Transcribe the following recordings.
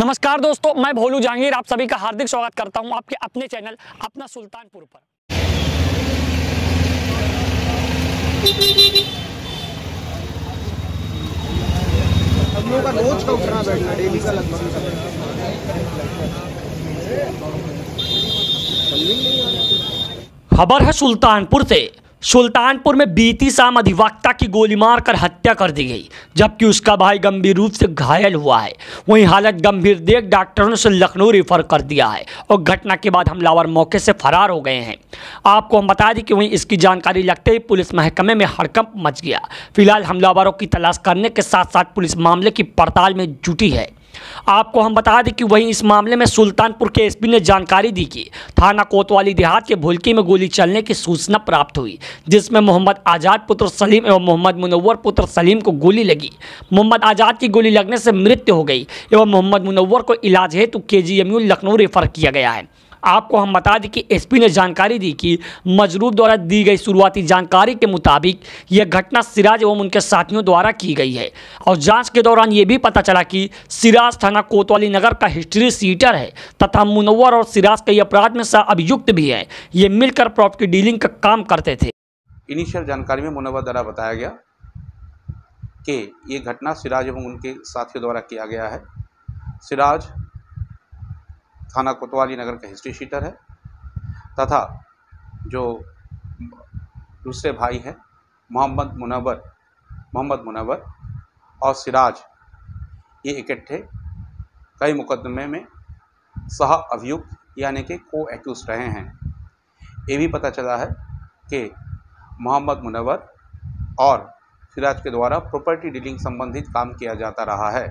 नमस्कार दोस्तों मैं भोलू जहांगीर आप सभी का हार्दिक स्वागत करता हूँ आपके अपने चैनल अपना सुल्तानपुर पर। हम लोगों का रोज का उठना बैठना डेली का लगभग। खबर है सुल्तानपुर से। सुल्तानपुर में बीती शाम अधिवक्ता की गोली मारकर हत्या कर दी गई, जबकि उसका भाई गंभीर रूप से घायल हुआ है। वहीं हालत गंभीर देख डॉक्टरों उसे लखनऊ रेफर कर दिया है और घटना के बाद हमलावर मौके से फरार हो गए हैं। आपको हम बता दें कि वहीं इसकी जानकारी लगते ही पुलिस महकमे में हड़कंप मच गया। फ़िलहाल हमलावरों की तलाश करने के साथ साथ पुलिस मामले की पड़ताल में जुटी है। आपको हम बता दें कि वहीं इस मामले में सुल्तानपुर के एसपी ने जानकारी दी कि थाना कोतवाली देहात के भुलकी में गोली चलने की सूचना प्राप्त हुई, जिसमें मोहम्मद आज़ाद पुत्र सलीम एवं मोहम्मद मुनव्वर पुत्र सलीम को गोली लगी। मोहम्मद आज़ाद की गोली लगने से मृत्यु हो गई, एवं मोहम्मद मुनवर को इलाज हेतु के लखनऊ रेफर किया गया है। आपको हम बता दें कि एसपी ने जानकारी दी कि मजरूब द्वारा दी गई शुरुआती जानकारी के मुताबिक यह घटना सिराज एवं उनके साथियों द्वारा की गई है। और जाँच के दौरान ये भी पता चला कि सिराज थाना कोतवाली नगर का हिस्ट्री सीटर है तथा मुनवर और सिराज कई अपराध में सह अभियुक्त भी है। ये मिलकर प्रॉपर्टी डीलिंग का काम करते थे। इनिशियल जानकारी में मुनव्वर द्वारा बताया गया कि ये घटना सिराज एवं उनके साथियों द्वारा किया गया है। सिराज थाना कोतवाली नगर का हिस्ट्री शीटर है, तथा जो दूसरे भाई हैं, मोहम्मद मुनव्वर मोहम्मद मुनव्वर और सिराज, ये इकट्ठे कई मुकदमे में सह अभियुक्त यानी कि को एक्यूज रहे हैं। ये भी पता चला है कि मोहम्मद मुनव्वर और सिराज के द्वारा प्रॉपर्टी डीलिंग संबंधित काम किया जाता रहा है।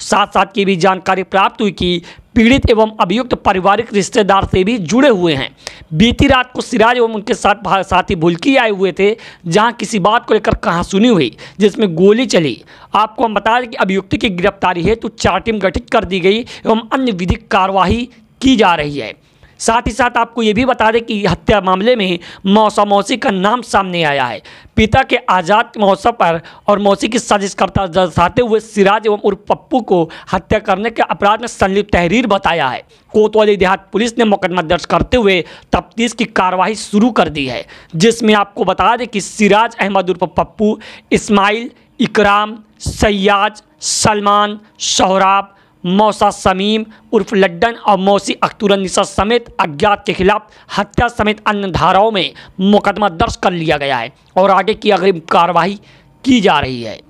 साथ साथ की भी जानकारी प्राप्त हुई कि पीड़ित एवं अभियुक्त पारिवारिक रिश्तेदार से भी जुड़े हुए हैं। बीती रात को सिराज एवं उनके साथ साथी भुलकी आए हुए थे, जहाँ किसी बात को लेकर कहा सुनी हुई, जिसमें गोली चली। आपको हम बता दें कि अभियुक्त की गिरफ्तारी हेतु चार टीम गठित कर दी गई एवं अन्य विधिक कार्यवाही की जा रही है। साथ ही साथ आपको ये भी बता दें कि हत्या मामले में मौसा मौसी का नाम सामने आया है। पिता के आज़ाद मौसा पर और मौसी की साजिशकर्ता दर्शाते हुए सिराज एवं उर्फ़ पप्पू को हत्या करने के अपराध में संलिप्त तहरीर बताया है। कोतवाली देहात पुलिस ने मुकदमा दर्ज करते हुए तफ्तीश की कार्रवाई शुरू कर दी है, जिसमें आपको बता दें कि सिराज अहमद उर्फ़ पप्पू, इस्माइल, इकराम, सयाज, सलमान सोहराब मौसा समीम उर्फ़ लड्डन और मौसी अख्तुरनिसा समेत अज्ञात के खिलाफ हत्या समेत अन्य धाराओं में मुकदमा दर्ज कर लिया गया है और आगे की अग्रिम कार्रवाई की जा रही है।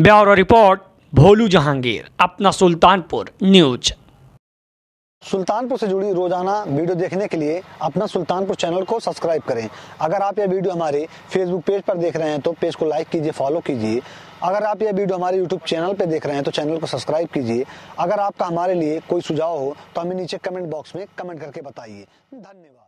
ब्यौरो रिपोर्ट, भोलू जहांगीर, अपना सुल्तानपुर, न्यूज़। सुल्तानपुर से जुड़ी रोज़ाना वीडियो देखने के लिए अपना सुल्तानपुर चैनल को सब्सक्राइब करें। अगर आप यह वीडियो हमारे फेसबुक पेज पर देख रहे हैं तो पेज को लाइक कीजिए फॉलो कीजिए। अगर आप यह वीडियो हमारे यूट्यूब चैनल पर देख रहे हैं तो चैनल को सब्सक्राइब कीजिए। अगर आपका हमारे लिए कोई सुझाव हो तो हमें नीचे कमेंट बॉक्स में कमेंट करके बताइए। धन्यवाद।